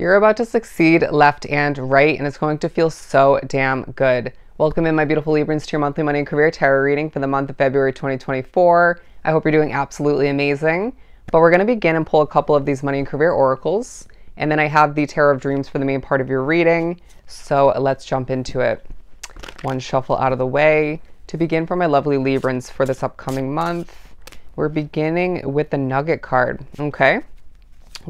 You're about to succeed left and right, and it's going to feel so damn good. Welcome in, my beautiful Librans, to your monthly money and career tarot reading for the month of February 2024. I hope you're doing absolutely amazing. But we're going to begin and pull a couple of these money and career oracles, and then I have the Tarot of Dreams for the main part of your reading. So let's jump into it. One shuffle out of the way. To begin for my lovely Librans for this upcoming month, we're beginning with the Nugget card, okay?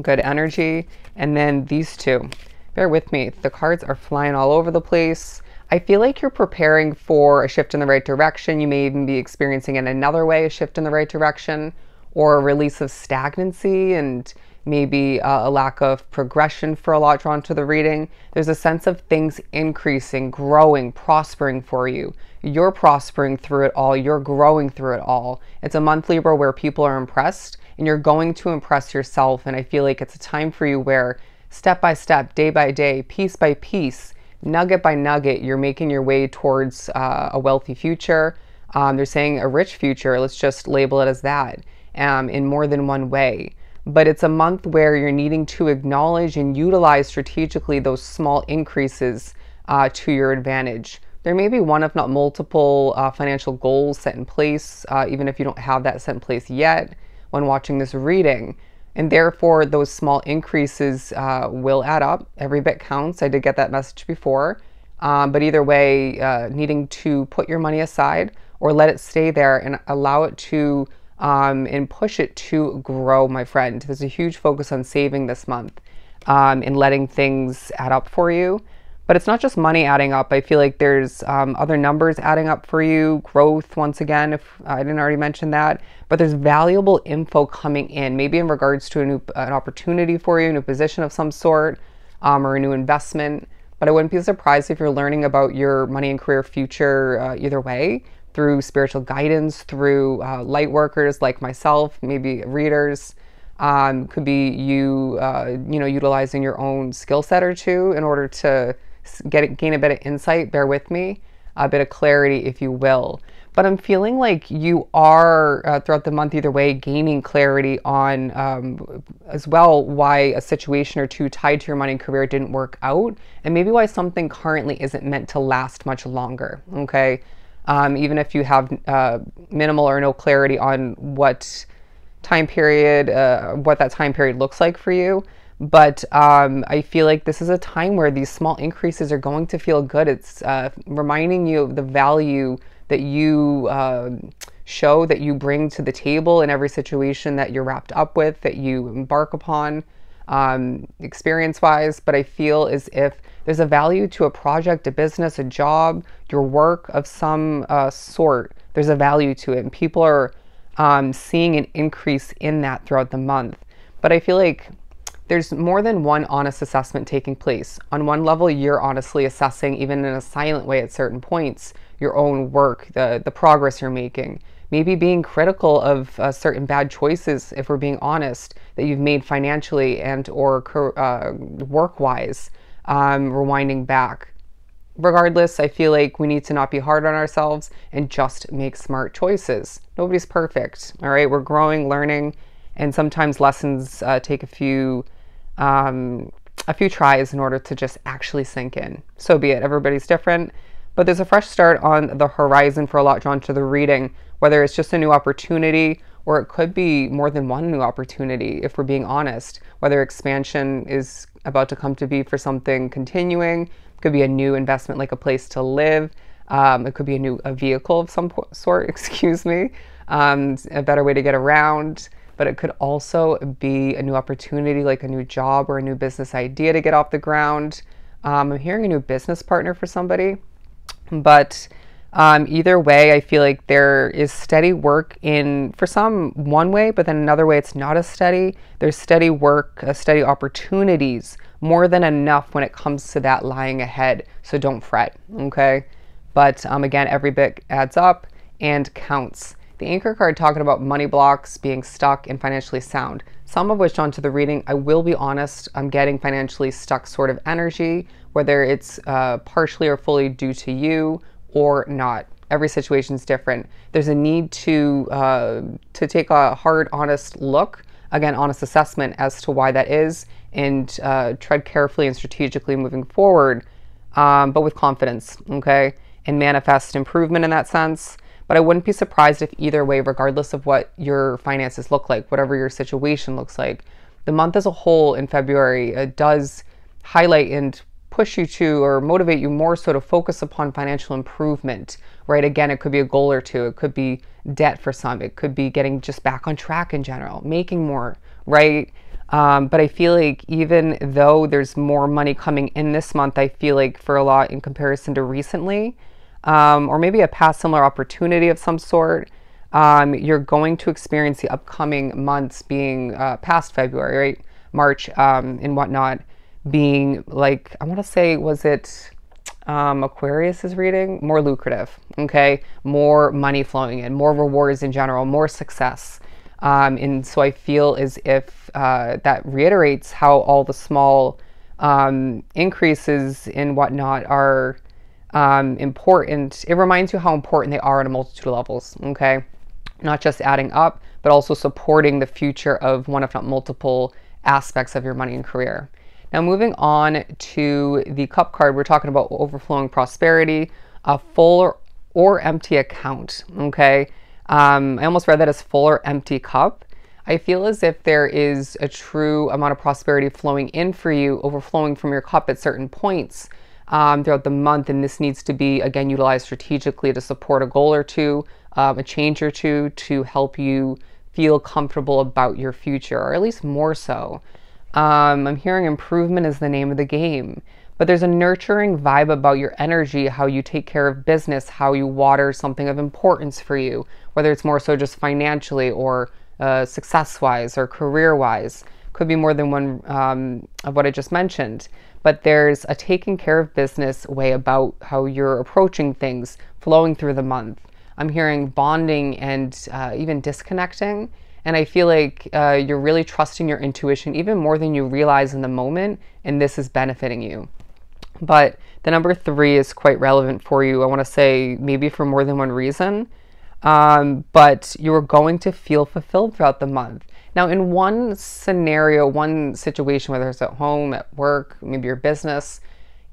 Good energy. And then these two, bear with me. The cards are flying all over the place. I feel like you're preparing for a shift in the right direction. You may even be experiencing in another way a shift in the right direction or a release of stagnancy and maybe uh, a lack of progression for a lot drawn to the reading. There's a sense of things increasing, growing, prospering for you. You're prospering through it all, you're growing through it all. It's a month Libra where people are impressed and you're going to impress yourself. And I feel like it's a time for you where step by step, day by day, piece by piece, nugget by nugget, you're making your way towards uh, a wealthy future. Um, they're saying a rich future. Let's just label it as that um, in more than one way. But it's a month where you're needing to acknowledge and utilize strategically those small increases uh, to your advantage. There may be one, if not multiple, uh, financial goals set in place, uh, even if you don't have that set in place yet when watching this reading. And therefore, those small increases uh, will add up. Every bit counts. I did get that message before. Um, but either way, uh, needing to put your money aside or let it stay there and allow it to um, and push it to grow, my friend. There's a huge focus on saving this month um, and letting things add up for you. But it's not just money adding up. I feel like there's um, other numbers adding up for you, growth, once again, if I didn't already mention that. But there's valuable info coming in, maybe in regards to a new an opportunity for you, a new position of some sort, um, or a new investment. But I wouldn't be surprised if you're learning about your money and career future uh, either way through spiritual guidance, through uh, light workers like myself, maybe readers. Um, could be you, uh, you know, utilizing your own skill set or two in order to get gain a bit of insight, bear with me, a bit of clarity, if you will. But I'm feeling like you are uh, throughout the month, either way, gaining clarity on um, as well why a situation or two tied to your money and career didn't work out, and maybe why something currently isn't meant to last much longer. Okay, um, even if you have uh, minimal or no clarity on what time period, uh, what that time period looks like for you. But um, I feel like this is a time where these small increases are going to feel good. It's uh, reminding you of the value that you uh, show, that you bring to the table in every situation that you're wrapped up with, that you embark upon um, experience wise. But I feel as if there's a value to a project, a business, a job, your work of some uh, sort. There's a value to it. And people are um, seeing an increase in that throughout the month. But I feel like there's more than one honest assessment taking place. On one level, you're honestly assessing, even in a silent way at certain points, your own work, the, the progress you're making. Maybe being critical of uh, certain bad choices, if we're being honest, that you've made financially and or uh, work-wise, um, rewinding back. Regardless, I feel like we need to not be hard on ourselves and just make smart choices. Nobody's perfect, all right? We're growing, learning, and sometimes lessons uh, take a few um, a few tries in order to just actually sink in. So be it. Everybody's different. But there's a fresh start on the horizon for a lot drawn to the reading, whether it's just a new opportunity or it could be more than one new opportunity, if we're being honest. Whether expansion is about to come to be for something continuing, could be a new investment like a place to live, um, it could be a new a vehicle of some sort, excuse me, um, a better way to get around but it could also be a new opportunity, like a new job or a new business idea to get off the ground. Um, I'm hearing a new business partner for somebody, but um, either way, I feel like there is steady work in, for some, one way, but then another way, it's not as steady. There's steady work, uh, steady opportunities, more than enough when it comes to that lying ahead. So don't fret, okay? But um, again, every bit adds up and counts. The anchor card talking about money blocks, being stuck, and financially sound. Some of which onto the reading, I will be honest, I'm getting financially stuck sort of energy, whether it's uh, partially or fully due to you or not. Every situation is different. There's a need to uh, to take a hard, honest look again, honest assessment as to why that is and uh, tread carefully and strategically moving forward, um, but with confidence, okay? And manifest improvement in that sense. But I wouldn't be surprised if either way, regardless of what your finances look like, whatever your situation looks like, the month as a whole in February uh, does highlight and push you to or motivate you more so to focus upon financial improvement, right? Again, it could be a goal or two, it could be debt for some, it could be getting just back on track in general, making more, right? Um, but I feel like even though there's more money coming in this month, I feel like for a lot in comparison to recently, um, or maybe a past similar opportunity of some sort, um, you're going to experience the upcoming months being uh, past February, right? March um, and whatnot, being like, I want to say, was it um, Aquarius is reading? More lucrative, okay? More money flowing in, more rewards in general, more success. Um, and so I feel as if uh, that reiterates how all the small um, increases in whatnot are um, important. It reminds you how important they are on a multitude of levels, okay? Not just adding up, but also supporting the future of one, if not multiple, aspects of your money and career. Now, moving on to the cup card, we're talking about overflowing prosperity, a full or, or empty account, okay? Um, I almost read that as full or empty cup. I feel as if there is a true amount of prosperity flowing in for you, overflowing from your cup at certain points um, throughout the month. And this needs to be, again, utilized strategically to support a goal or two, um, a change or two to help you feel comfortable about your future, or at least more so. Um, I'm hearing improvement is the name of the game but there's a nurturing vibe about your energy, how you take care of business, how you water something of importance for you, whether it's more so just financially or uh, success wise or career wise. Could be more than one um, of what I just mentioned. But there's a taking care of business way about how you're approaching things flowing through the month. I'm hearing bonding and uh, even disconnecting. And I feel like uh, you're really trusting your intuition even more than you realize in the moment, and this is benefiting you. But the number three is quite relevant for you. I want to say maybe for more than one reason. Um, but you are going to feel fulfilled throughout the month. Now, in one scenario, one situation, whether it's at home, at work, maybe your business,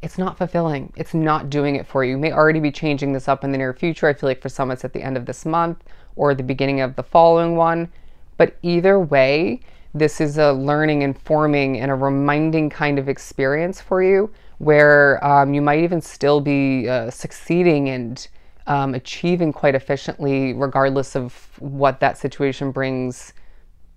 it's not fulfilling. It's not doing it for you. You may already be changing this up in the near future. I feel like for some, it's at the end of this month or the beginning of the following one. But either way, this is a learning, informing, and a reminding kind of experience for you where um, you might even still be uh, succeeding and um, achieving quite efficiently, regardless of what that situation brings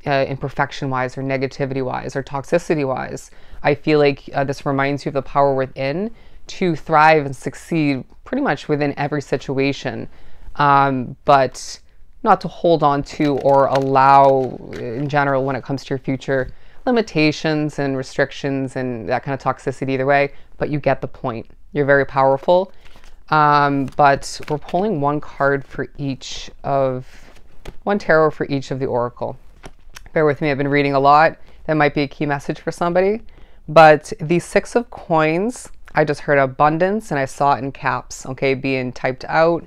uh, imperfection wise or negativity wise or toxicity wise. I feel like uh, this reminds you of the power within to thrive and succeed pretty much within every situation, um, but not to hold on to or allow in general when it comes to your future limitations and restrictions and that kind of toxicity either way, but you get the point. You're very powerful. Um, but we're pulling one card for each of, one tarot for each of the oracle. Bear with me, I've been reading a lot. That might be a key message for somebody. But the Six of Coins, I just heard abundance and I saw it in caps, okay, being typed out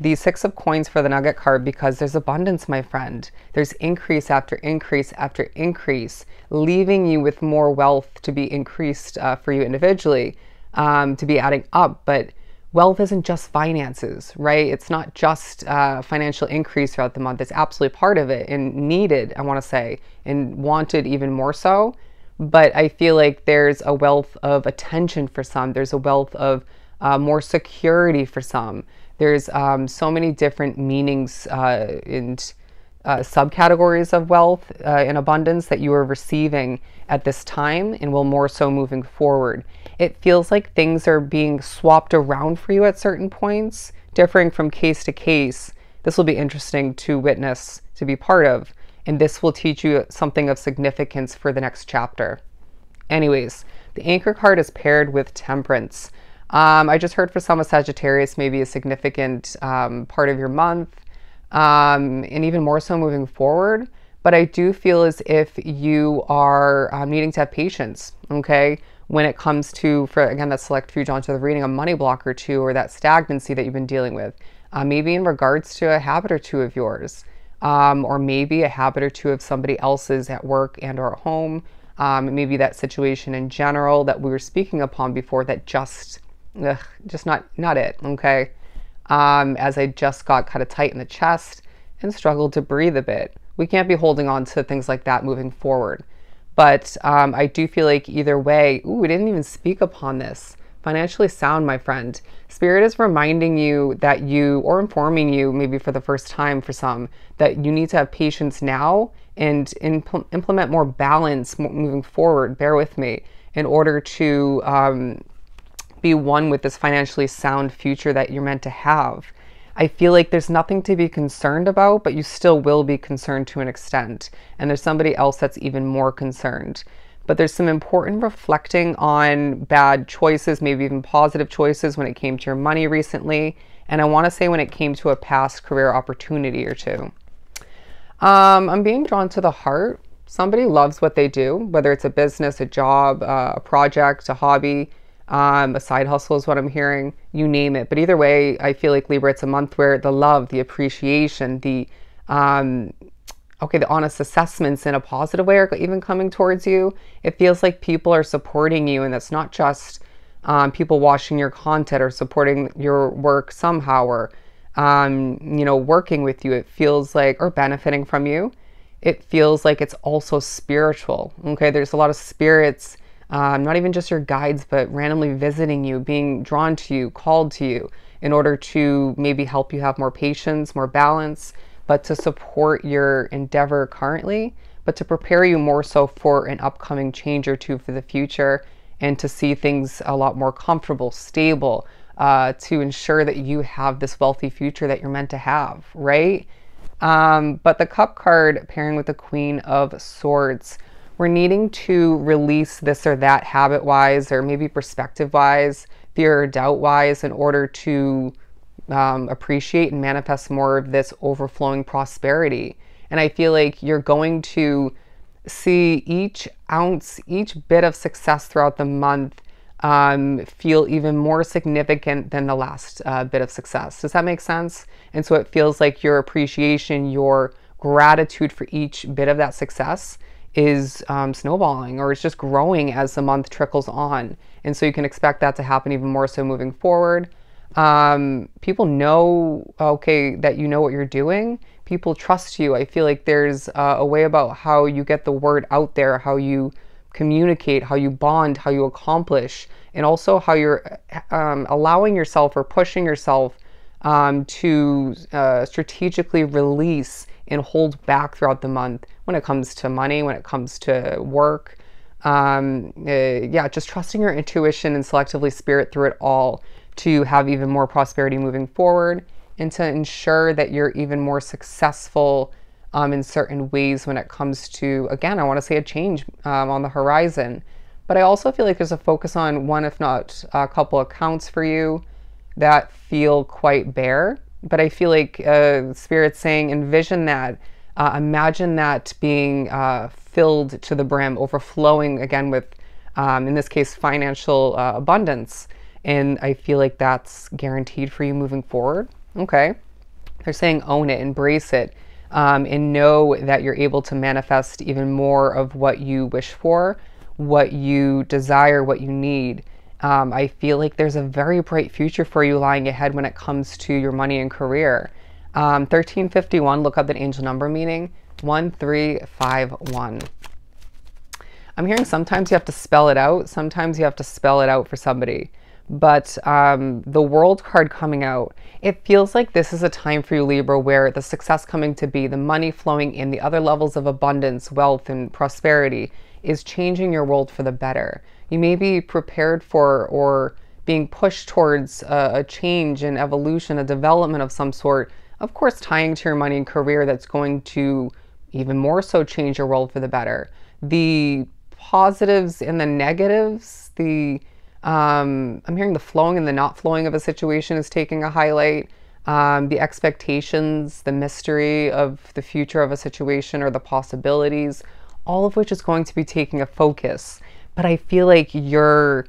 the Six of Coins for the Nugget card because there's abundance, my friend. There's increase after increase after increase, leaving you with more wealth to be increased uh, for you individually, um, to be adding up. But wealth isn't just finances, right? It's not just uh, financial increase throughout the month. It's absolutely part of it and needed, I want to say, and wanted even more so. But I feel like there's a wealth of attention for some, there's a wealth of uh, more security for some. There's um, so many different meanings uh, and uh, subcategories of wealth uh, and abundance that you are receiving at this time and will more so moving forward. It feels like things are being swapped around for you at certain points, differing from case to case. This will be interesting to witness, to be part of, and this will teach you something of significance for the next chapter. Anyways, the anchor card is paired with temperance. Um, I just heard for some of Sagittarius, maybe a significant um, part of your month, um, and even more so moving forward. But I do feel as if you are um, needing to have patience, okay, when it comes to, for again, that select few John, onto the reading, a money block or two, or that stagnancy that you've been dealing with. Uh, maybe in regards to a habit or two of yours. um, or maybe a habit or two of somebody else's at work and or at home. Um, maybe that situation in general that we were speaking upon before that just, ugh, just not not it. Okay, um, as I just got kind of tight in the chest and struggled to breathe a bit. We can't be holding on to things like that moving forward. But um, I do feel like either way, ooh, we didn't even speak upon this. Financially sound, my friend. Spirit is reminding you that you, or informing you, maybe for the first time for some, that you need to have patience now and impl- implement more balance moving forward. Bear with me in order to um, be one with this financially sound future that you're meant to have. I feel like there's nothing to be concerned about, but you still will be concerned to an extent. And there's somebody else that's even more concerned. But there's some important reflecting on bad choices, maybe even positive choices when it came to your money recently. And I want to say when it came to a past career opportunity or two. Um, I'm being drawn to the heart. Somebody loves what they do, whether it's a business, a job, uh, a project, a hobby um, a side hustle is what I'm hearing, you name it. But either way, I feel like Libra, it's a month where the love, the appreciation, the, um, okay, the honest assessments in a positive way are even coming towards you. It feels like people are supporting you, and that's not just um, people watching your content or supporting your work somehow or, um, you know, working with you. It feels like, or benefiting from you. It feels like it's also spiritual. Okay, there's a lot of spirits um, not even just your guides, but randomly visiting you, being drawn to you, called to you in order to maybe help you have more patience, more balance, but to support your endeavor currently, but to prepare you more so for an upcoming change or two for the future and to see things a lot more comfortable, stable, uh, to ensure that you have this wealthy future that you're meant to have, right? Um, but the cup card pairing with the queen of swords we're needing to release this or that habit wise, or maybe perspective wise, fear or doubt wise, in order to um, appreciate and manifest more of this overflowing prosperity. And I feel like you're going to see each ounce, each bit of success throughout the month um, feel even more significant than the last uh, bit of success. Does that make sense? And so it feels like your appreciation, your gratitude for each bit of that success is um, snowballing or it's just growing as the month trickles on. And so you can expect that to happen even more so moving forward. Um, people know, okay, that you know what you're doing. People trust you. I feel like there's uh, a way about how you get the word out there, how you communicate, how you bond, how you accomplish, and also how you're um, allowing yourself or pushing yourself um, to uh, strategically release and hold back throughout the month when it comes to money, when it comes to work. Um, uh, yeah, just trusting your intuition and selectively spirit through it all to have even more prosperity moving forward and to ensure that you're even more successful um, in certain ways when it comes to, again, I want to say a change um, on the horizon. But I also feel like there's a focus on one, if not a couple accounts for you that feel quite bare but I feel like uh, Spirit's saying envision that, uh, imagine that being uh, filled to the brim, overflowing again with, um, in this case, financial uh, abundance. And I feel like that's guaranteed for you moving forward. Okay. They're saying own it, embrace it, um, and know that you're able to manifest even more of what you wish for, what you desire, what you need. Um, I feel like there's a very bright future for you lying ahead when it comes to your money and career. Um, 1351, look up the angel number meaning 1351. I'm hearing sometimes you have to spell it out, sometimes you have to spell it out for somebody. But um, the world card coming out, it feels like this is a time for you, Libra, where the success coming to be, the money flowing in, the other levels of abundance, wealth, and prosperity is changing your world for the better you may be prepared for or being pushed towards a, a change and evolution, a development of some sort. Of course, tying to your money and career that's going to even more so change your world for the better. The positives and the negatives, the um, I'm hearing the flowing and the not flowing of a situation is taking a highlight. Um, the expectations, the mystery of the future of a situation or the possibilities, all of which is going to be taking a focus but I feel like you're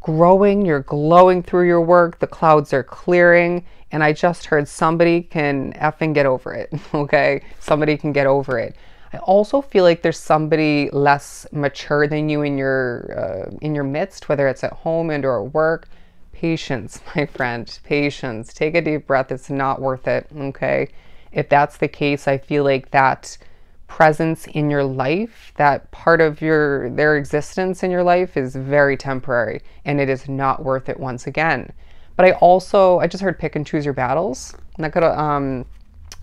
growing, you're glowing through your work, the clouds are clearing, and I just heard somebody can effing get over it. Okay, somebody can get over it. I also feel like there's somebody less mature than you in your uh, in your midst, whether it's at home and or at work. Patience, my friend, patience. Take a deep breath. It's not worth it. Okay, if that's the case, I feel like that presence in your life, that part of your their existence in your life is very temporary, and it is not worth it once again. But I also I just heard pick and choose your battles. And that could um,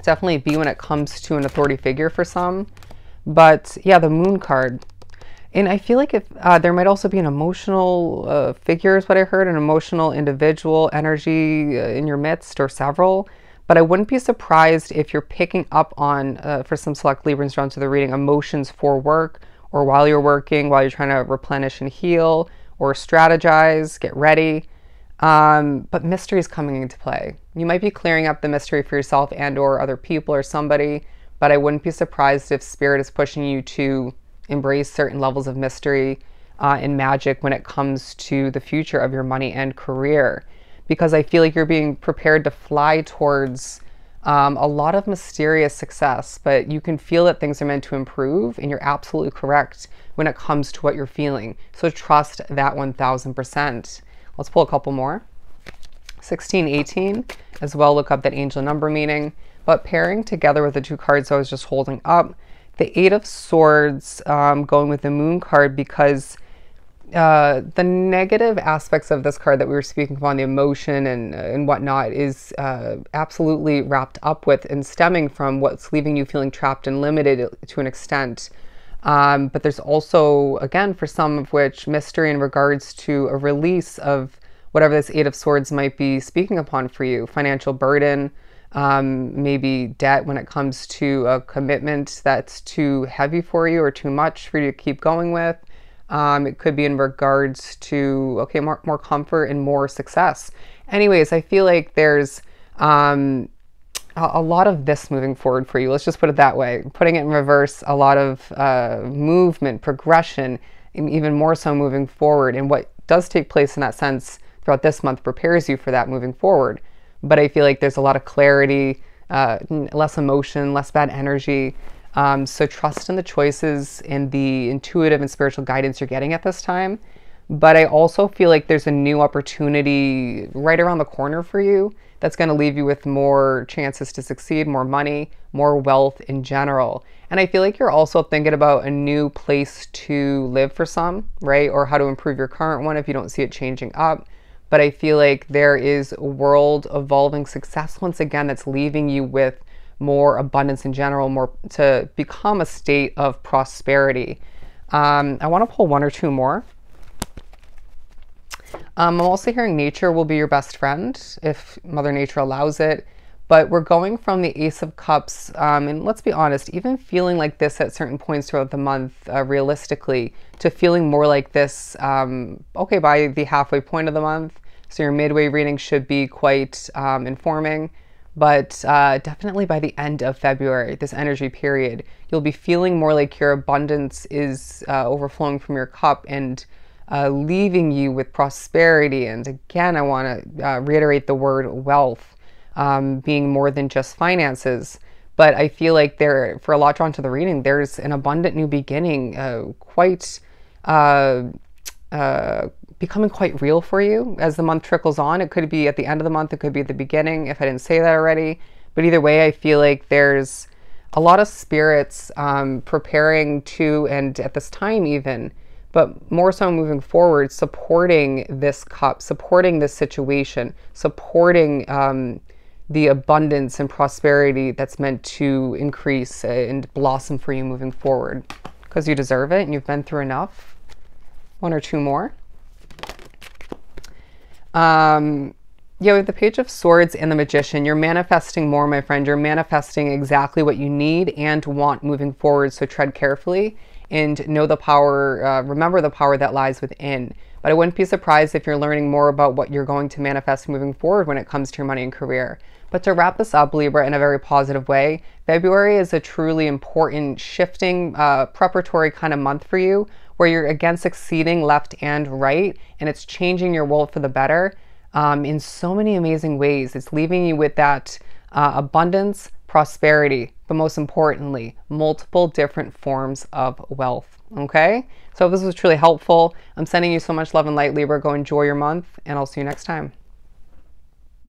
definitely be when it comes to an authority figure for some. But yeah, the moon card. And I feel like if uh, there might also be an emotional uh, figure, is what I heard, an emotional individual energy uh, in your midst or several. But I wouldn't be surprised if you're picking up on, uh, for some select Librans drawn to the reading, emotions for work or while you're working, while you're trying to replenish and heal or strategize, get ready. Um, but mystery is coming into play. You might be clearing up the mystery for yourself and or other people or somebody, but I wouldn't be surprised if spirit is pushing you to embrace certain levels of mystery uh, and magic when it comes to the future of your money and career. Because I feel like you're being prepared to fly towards um, a lot of mysterious success, but you can feel that things are meant to improve, and you're absolutely correct when it comes to what you're feeling. So trust that 1000%. Let's pull a couple more. 16, 18, as well look up that angel number meaning. But pairing together with the two cards I was just holding up, the Eight of Swords um, going with the Moon card because uh, the negative aspects of this card that we were speaking upon, the emotion and, and whatnot, is uh, absolutely wrapped up with and stemming from what's leaving you feeling trapped and limited to an extent. Um, but there's also, again, for some of which, mystery in regards to a release of whatever this Eight of Swords might be speaking upon for you financial burden, um, maybe debt when it comes to a commitment that's too heavy for you or too much for you to keep going with. Um, it could be in regards to, okay, more, more comfort and more success. Anyways, I feel like there's um, a, lot of this moving forward for you. Let's just put it that way. Putting it in reverse, a lot of uh, movement, progression, even more so moving forward. And what does take place in that sense throughout this month prepares you for that moving forward. But I feel like there's a lot of clarity, uh, less emotion, less bad energy. Um, so trust in the choices and the intuitive and spiritual guidance you're getting at this time. But I also feel like there's a new opportunity right around the corner for you that's going to leave you with more chances to succeed, more money, more wealth in general. And I feel like you're also thinking about a new place to live for some, right? Or how to improve your current one if you don't see it changing up. But I feel like there is a world evolving success once again that's leaving you with more abundance in general, more to become a state of prosperity. Um, I want to pull one or two more. Um, I'm also hearing nature will be your best friend if Mother Nature allows it. But we're going from the Ace of Cups, um, and let's be honest, even feeling like this at certain points throughout the month, uh, realistically, to feeling more like this, um, okay, by the halfway point of the month. So your midway reading should be quite um, informing. But uh, definitely by the end of February, this energy period, you'll be feeling more like your abundance is uh, overflowing from your cup and uh, leaving you with prosperity. And again, I want to uh, reiterate the word wealth um, being more than just finances. But I feel like there, for a lot drawn to the reading, there's an abundant new beginning, uh, quite uh, becoming quite real for you as the month trickles on. It could be at the end of the month, it could be at the beginning, if I didn't say that already. But either way, I feel like there's a lot of spirits um, preparing to, and at this time even, but more so moving forward, supporting this cup, supporting this situation, supporting um, the abundance and prosperity that's meant to increase and blossom for you moving forward because you deserve it and you've been through enough. One or two more. Um, yeah, with the Page of Swords and the Magician, you're manifesting more, my friend. You're manifesting exactly what you need and want moving forward. So tread carefully and know the power, uh, remember the power that lies within. But I wouldn't be surprised if you're learning more about what you're going to manifest moving forward when it comes to your money and career. But to wrap this up, Libra, in a very positive way, February is a truly important, shifting, uh, preparatory kind of month for you where you're again succeeding left and right, and it's changing your world for the better um, in so many amazing ways. It's leaving you with that uh, abundance, prosperity, but most importantly, multiple different forms of wealth. Okay? So, if this was truly helpful, I'm sending you so much love and light, Libra. Go enjoy your month, and I'll see you next time.